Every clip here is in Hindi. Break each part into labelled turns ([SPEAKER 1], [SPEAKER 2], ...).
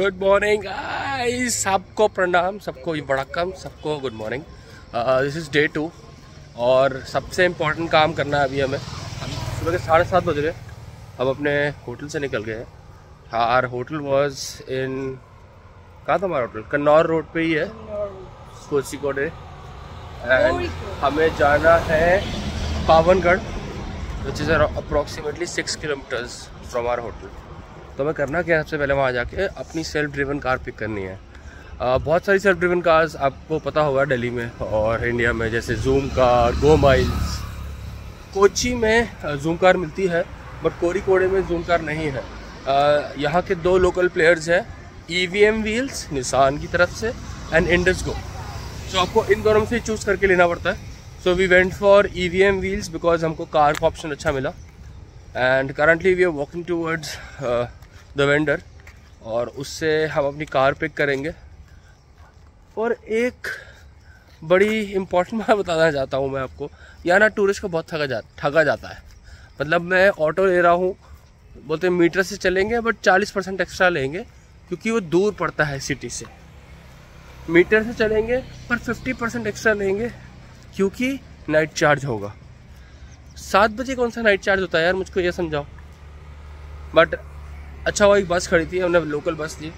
[SPEAKER 1] गुड मॉर्निंग सबको प्रणाम, सबको वड़कम, सबको good morning this is day two और सबसे इम्पोर्टेंट काम करना है अभी हमें। सुबह के साढ़े सात बज रहे हम अपने होटल से निकल गए हैं। आर होटल वॉज़ इन कहाँ था हमारा होटल कन्नौर रोड पे ही है। कोसीकोडे। एंड हमें जाना है Pavangadh which is approximately six kilometers from our hotel तो हमें करना क्या सबसे पहले वहाँ जाके अपनी सेल्फ ड्रिवन कार पिक करनी है। आ, बहुत सारी सेल्फ ड्रिवन कार्स आपको पता होगा दिल्ली में और इंडिया में जैसे Zoom car go miles Kochi में जूम कार मिलती है बट कोरी कोड़े में जूम कार नहीं है। यहाँ के दो लोकल प्लेयर्स हैं ई वी एम व्हील्स निशान की तरफ़ से एंड इंडस गो सो आपको इन दोनों में से चूज़ करके लेना पड़ता है। So we went for E V M wheels because हमको कार का ऑप्शन अच्छा मिला। And currently we are walking towards the vendor और उससे हम अपनी कार पिक करेंगे। और एक बड़ी इम्पोर्टेंट बात बताना चाहता हूँ मैं आपको। यहाँ ना टूरिस्ट को बहुत थका जा ठगा जाता है। मतलब मैं ऑटो ले रहा हूँ, बोलते हैं मीटर से चलेंगे बट 40 परसेंट एक्स्ट्रा लेंगे, क्योंकि वो दूर पड़ता है सिटी से। मीटर से चलेंगे, पर 50 परसेंट एक्स्ट्रा लेंगे, क्योंकि नाइट चार्ज होगा। सात बजे कौन सा नाइट चार्ज होता है यार, मुझको ये समझाओ। बट अच्छा वो एक बस खड़ी थी हमने लोकल बस ली।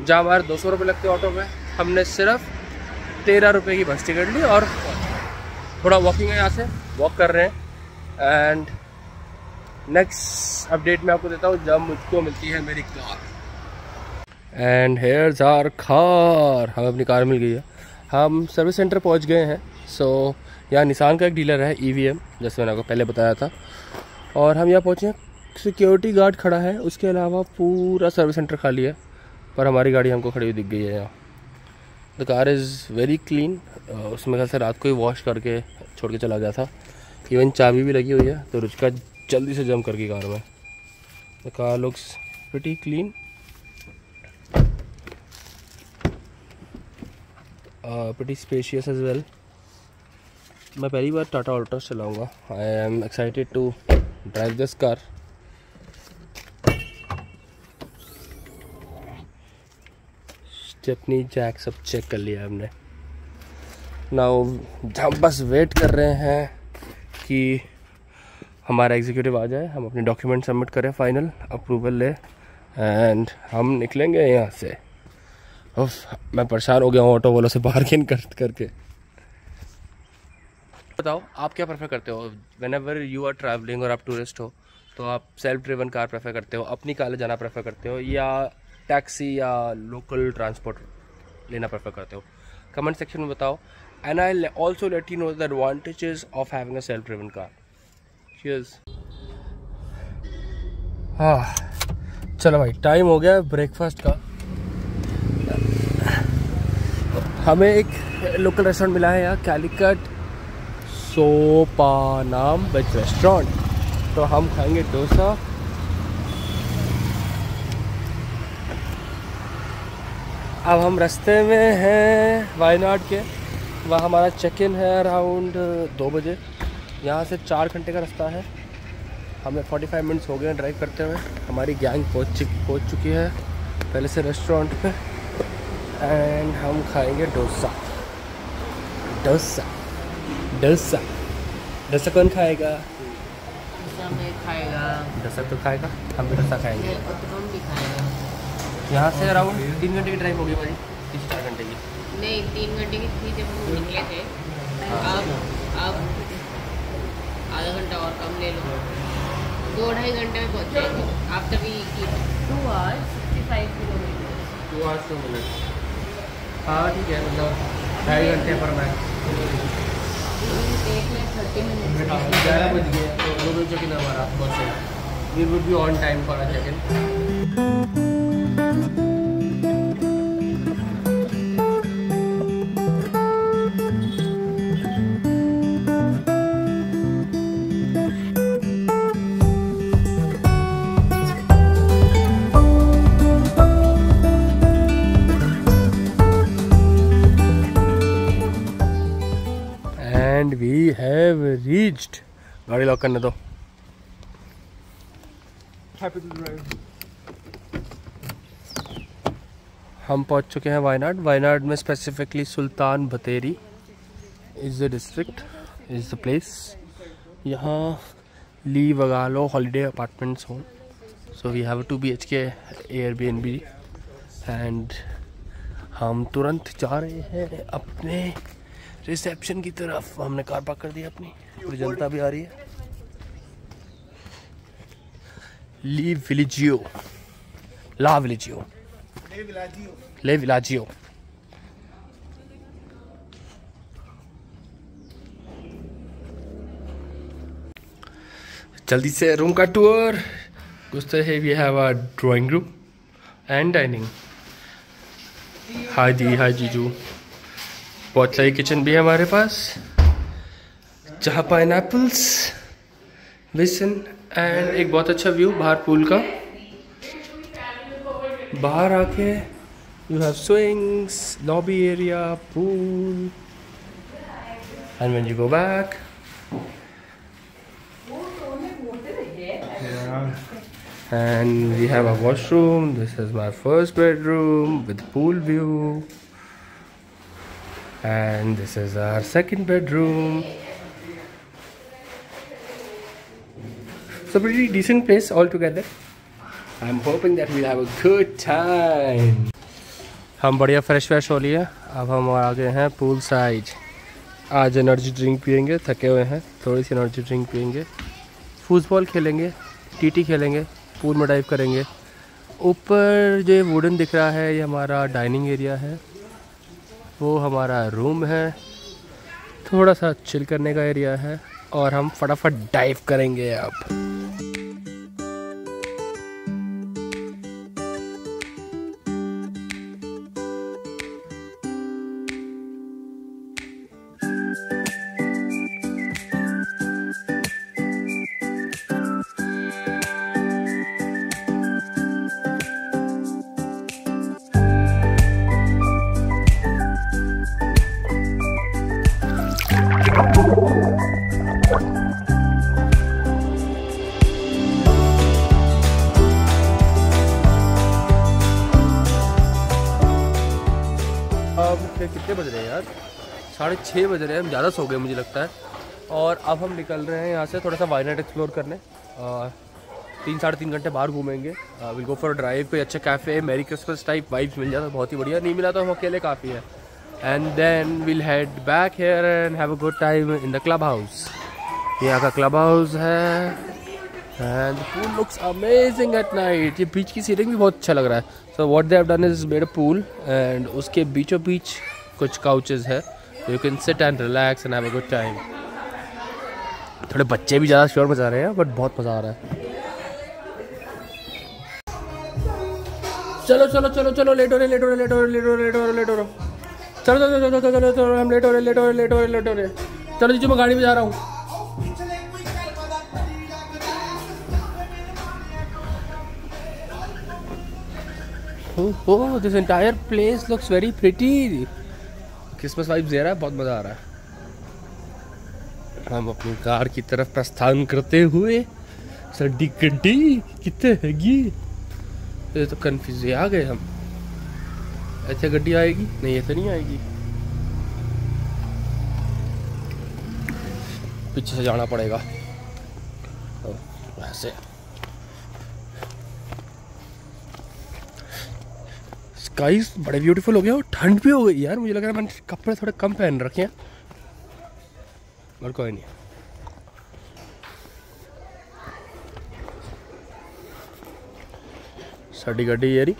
[SPEAKER 1] जहाँ हमारे दो सौ रुपये लगते ऑटो में। हमने सिर्फ़ तेरह रुपये की बस टिकट ली और थोड़ा वॉकिंग है यहाँ से वॉक कर रहे हैं। एंड नेक्स्ट अपडेट मैं आपको देता हूँ जब मुझको मिलती है मेरी car and here's our car हमें अपनी कार मिल गई है। हम सर्विस सेंटर पहुँच गए हैं। सो so, यहाँ निशान का एक डीलर है ई e जैसे मैंने आपको पहले बताया था। और हम यहाँ पहुँचे हैं सिक्योरिटी गार्ड खड़ा है, उसके अलावा पूरा सर्विस सेंटर खाली है, पर हमारी गाड़ी हमको खड़ी हुई दिख गई है यहाँ। The car is very clean उसमें ख्याल से रात को ही वॉश करके छोड़ के चला गया था। इवन चाबी भी लगी हुई है तो रुचका जल्दी से जम करके कार में। The car looks pretty clean pretty spacious as well मैं पहली बार टाटा ऑल्टोस चलाऊँगा। I am excited to drive this car stepney jack सब चेक कर लिया हमने। ना हम बस वेट कर रहे हैं कि हमारा एग्जीक्यूटिव आ जाए हम अपने डॉक्यूमेंट सबमिट करें फाइनल अप्रूवल ले एंड हम निकलेंगे यहाँ से। उफ, मैं परेशान हो गया हूँ ऑटो वालों से बार्गेन कर करके। बताओ आप क्या प्रेफर करते हो? Whenever you are travelling और आप टूरिस्ट हो तो आप सेल्फ ड्रिवन कार प्रेफर करते हो? अपनी कार ले जाना प्रेफर करते हो? या टैक्सी या लोकल ट्रांसपोर्ट लेना प्रेफर करते हो? कमेंट सेक्शन में बताओ। And I also let you know the advantages of having a self driven car हाँ चलो भाई टाइम हो गया ब्रेकफास्ट का। हमें एक लोकल रेस्टोरेंट मिला है यहाँ कैलिकट सोपा नाम वेज रेस्टोरेंट तो हम खाएँगे डोसा। अब हम रास्ते में हैं वायनाड के। वहाँ हमारा चेक इन है अराउंड दो बजे। यहाँ से चार घंटे का रास्ता है। हमें 45 मिनट्स हो गए हैं ड्राइव करते हुए। हमारी गैंग पहुँच चुकी पहुँच चुकी है। पहले से रेस्टोरेंट पे। एंड हम खाएँगे डोसा। डोसा। डोसा। डोसा कौन खाएगा? डोसा तो खाएगा। हम भी डोसा खाएगा। यहाँ से अराउंड तीन घंटे की ड्राइव होगी भाई तीन चार घंटे की।
[SPEAKER 2] नहीं तीन घंटे की थी जब हम निकले थे। हाँ। अब अब आधा घंटा और कम ले लो। दो ढाई घंटे में पहुँच जाएँगे। आप तभी two hours sixty five kilometer
[SPEAKER 1] two hours two minute हाँ ठीक है मतलब ढाई घंटे पर मैक्स ग्यारह बज गए तो दो बजे चेक इन हमारा बस we would be on time for a check in गाड़ी लॉक करने दो। हम पहुँच चुके हैं वायनाड। वायनाड में specifically Sultan Bathery is the district is the place यहाँ ली वगालो हॉलीडे अपार्टमेंट्स हों। So we have to be H K air B N B and हम तुरंत जा रहे हैं अपने रिसेप्शन की तरफ़। हमने कार पार्क कर दी अपनी। पूरी जनता भी आ रही है। ली विलिजियो। ला विलिजियो। ले विलाजियो। जल्दी से रूम का टूर घुसते हैं। We have a drawing room and dining hi the hi जीजू। बहुत सही किचन भी है हमारे पास। जहाँ पाइन एपल्स विसन एंड एक बहुत अच्छा व्यू बाहर पूल का। बाहर आके you have swings lobby area pool and when you go back and we have a washroom this is my first bedroom with pool view and this is our second bedroom so, pretty decent place altogether. I'm hoping that we'll have a good time. हम बढ़िया फ्रेश फ्रेश हो लिए अब हम आ गए हैं पूल साइड आज एनर्जी ड्रिंक पियेंगे, थके हुए हैं। थोड़ी सी एनर्जी ड्रिंक पियेंगे। फुटबॉल खेलेंगे टीटी खेलेंगे पूल में डाइव करेंगे। ऊपर जो वुडन दिख रहा है, ये हमारा डाइनिंग एरिया है। वो हमारा रूम है। थोड़ा सा चिल करने का एरिया है। और हम फटाफट डाइव करेंगे अब। कितने बज रहे हैं यार? साढ़े छः बज रहे हैं, हम ज़्यादा सो गए मुझे लगता है। और अब हम निकल रहे हैं यहाँ से थोड़ा सा वाइनाइट एक्सप्लोर करने। तीन, साढ़े तीन घंटे बाहर घूमेंगे। विल गो फॉर ड्राइव कोई अच्छा कैफ़े मेरी क्रिसमस टाइप वाइब्स मिल जाता है बहुत ही बढ़िया। नहीं मिला तो हम अकेले काफ़ी है। Then will head back here and have a good time in the club house यहाँ का क्लब हाउस है and pool looks amazing at night ये बीच की सीटिंग भी बहुत अच्छा लग रहा है। So what they have done is made a pool and उसके बीचों बीच कुछ काउचेस है। You can sit and relax and have a good time थोड़े बच्चे भी ज़्यादा शोर मचा रहे हैं बट बहुत मज़ा आ रहा है। चलो चलो चलो चलो, लेट रहे लेट रहे लेट रहे लेट रहे लेट रहे लेट रहे चलो चलो चलो चलो चलो चलो, हम लेट हो रहे लेट हो रहे लेट हो रहे लेट हो रहे। चलो जी मैं गाड़ी में जा रहा हूँ। this entire place looks very pretty. Christmas vibe दे रहा है, बहुत मज़ा आ रहा है। हम अपनी कार की तरफ़ प्रस्थान करते हुए सड्डी गड्डी कितने हैगी। तो कन्फ्यूज़ आ गए हम। ऐसे गड्डी आएगी नहीं ऐसे नहीं आएगी पीछे से जाना पड़ेगा ऐसे स्काईज बड़े ब्यूटीफुल हो गया और ठंड भी हो गई यार मुझे लग रहा है मैंने कपड़े थोड़े कम पहन रखे हैं और कोई नहीं साड़ी गड्डी यारी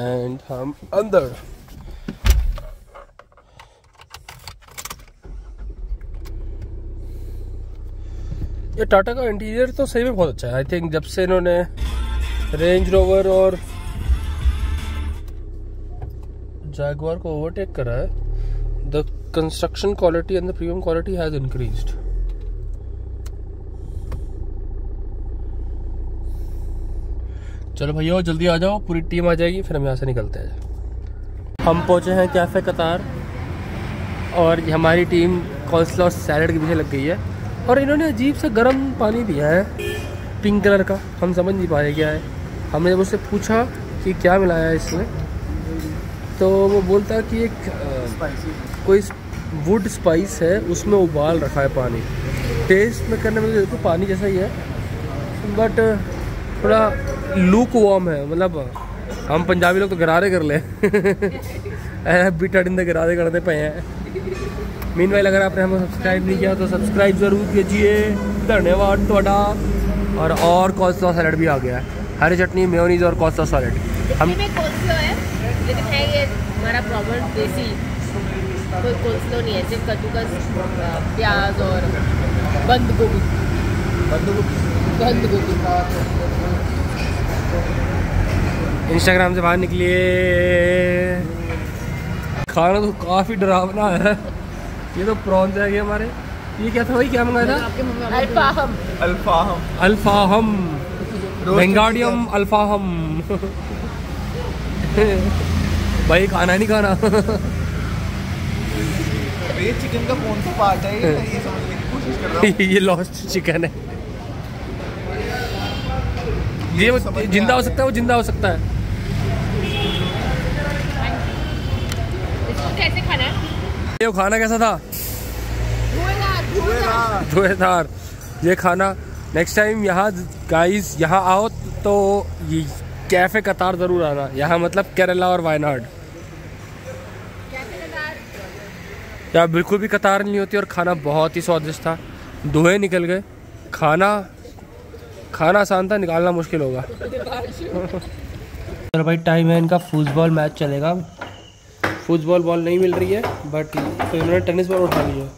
[SPEAKER 1] एंड हम अंदर। ये टाटा का इंटीरियर तो सही में बहुत अच्छा है। आई थिंक जब से इन्होंने रेंज रोवर और जैगवार को ओवरटेक करा है the construction quality and the premium quality has increased चलो भैया जल्दी आ जाओ पूरी टीम आ जाएगी फिर हम यहाँ से निकलते हैं। हम पहुँचे हैं कैफ़े कतार और हमारी टीम कॉल्सलॉ सैलड के पीछे लग गई है और इन्होंने अजीब सा गर्म पानी दिया है पिंक कलर का हम समझ नहीं पाए क्या है। हमने जब उससे पूछा कि क्या मिलाया है इसमें तो वो बोलता है कि एक अ, कोई वुड स्पाइस है उसमें उबाल रखा है पानी। टेस्ट में करने में तो पानी जैसा ही है बट थोड़ा लूक वॉर्म है मतलब हम पंजाबी लोग तो गरारे कर ले। बीटा डिंदे गरारे करते पे हैं। मीन वाइल अगर आपने हमें सब्सक्राइब नहीं किया तो सब्सक्राइब ज़रूर कीजिए। धन्यवाद थोड़ा और और कॉस्टो सैलड भी आ गया है। हरी चटनी मेयोनीज और कॉस्टो सैलड हम
[SPEAKER 2] है लेकिन है। ये हमारा प्रॉपर देसी कोई कोल्सलो नहीं है। सिर्फ़ कद्दूकस प्याज और बंद गोभी। बंद गोभी। बंद गोभी।
[SPEAKER 1] इंस्टाग्राम से बाहर निकलिए। खाना तो काफ़ी डरावना है। ये तो प्रॉन्स है ये हमारे। ये क्या था भाई? क्या मंगाया था?
[SPEAKER 2] अल्फाहम।
[SPEAKER 3] अल्फाहम।
[SPEAKER 1] अल्फाहम। बेंगाडियम अल्फाहम। भाई खाना नहीं खाना।
[SPEAKER 3] ये चिकन का कौन सा पार्ट है? ये ये समझने की कोशिश कर रहा हूँ।
[SPEAKER 1] ये लॉस्ट चिकन है। ये ज़िंदा हो सकता है वो ज़िंदा हो सकता है।
[SPEAKER 2] कैसे खाना है?
[SPEAKER 1] ये वो खाना कैसा था? धुएंधार ये खाना नेक्स्ट टाइम यहाँ गाइस यहाँ आओ तो ये कैफ़े कतार ज़रूर आना। यहाँ मतलब केरला और वायनाड। यहाँ बिल्कुल भी कतार नहीं होती और खाना बहुत ही स्वादिष्ट था। धुएँ निकल गए। खाना खाना आसान था निकालना मुश्किल होगा। चलो भाई टाइम है इनका फुटबॉल मैच चलेगा। फुटबॉल बॉल नहीं मिल रही है बट तो इन्होंने टेनिस बॉल उठा ली है।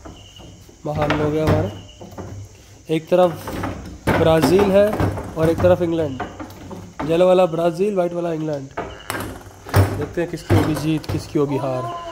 [SPEAKER 1] महान हो गया हमारा। एक तरफ़ ब्राज़ील है और एक तरफ़ इंग्लैंड। येलो वाला ब्राज़ील वाइट वाला इंग्लैंड। देखते हैं किसकी होगी जीत किसकी होगी हार।